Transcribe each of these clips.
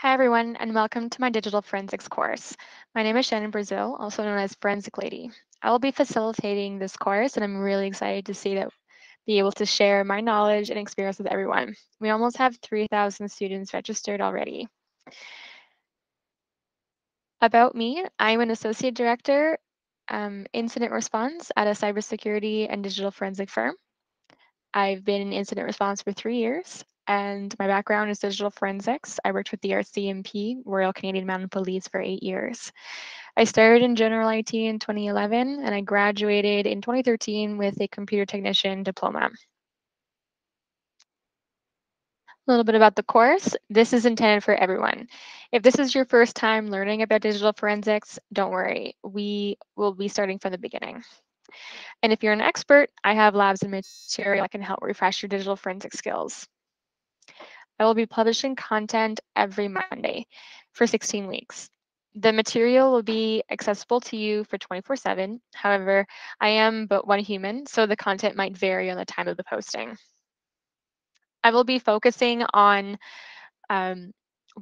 Hi, everyone, and welcome to my digital forensics course. My name is Shannon Brazil, also known as Forensic Lady. I will be facilitating this course, and I'm really excited to see that be able to share my knowledge and experience with everyone. We almost have 3,000 students registered already. About me, I'm an associate director, um, incident response at a cybersecurity and digital forensic firm. I've been in incident response for three years, and my background is digital forensics. I worked with the RCMP, Royal Canadian Mounted Police, for eight years. I started in general IT in 2011, and I graduated in 2013 with a computer technician diploma. A little bit about the course. This is intended for everyone. If this is your first time learning about digital forensics, don't worry. We will be starting from the beginning. And if you're an expert, I have labs and material that can help refresh your digital forensic skills. I will be publishing content every Monday for 16 weeks. The material will be accessible to you for 24 7. However, I am but one human, so the content might vary on the time of the posting. I will be focusing on um,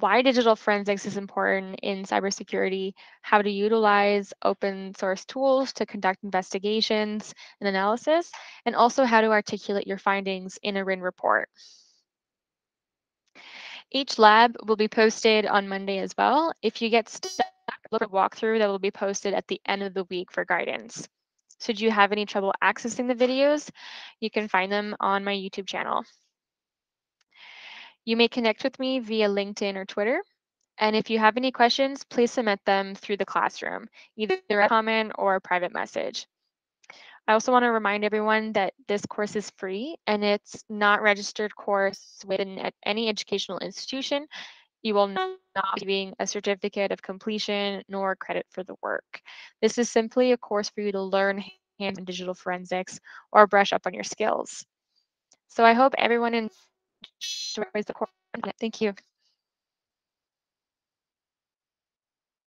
why digital forensics is important in cybersecurity, how to utilize open source tools to conduct investigations and analysis, and also how to articulate your findings in a RIN report. Each lab will be posted on Monday as well. If you get stuck, look at a walkthrough that will be posted at the end of the week for guidance. Should you have any trouble accessing the videos, you can find them on my YouTube channel. You may connect with me via LinkedIn or Twitter. And if you have any questions, please submit them through the classroom, either a comment or a private message. I also want to remind everyone that this course is free and it's not registered course within any educational institution. You will not be receiving a certificate of completion nor credit for the work. This is simply a course for you to learn hands on digital forensics or brush up on your skills. So I hope everyone enjoys the course. Thank you.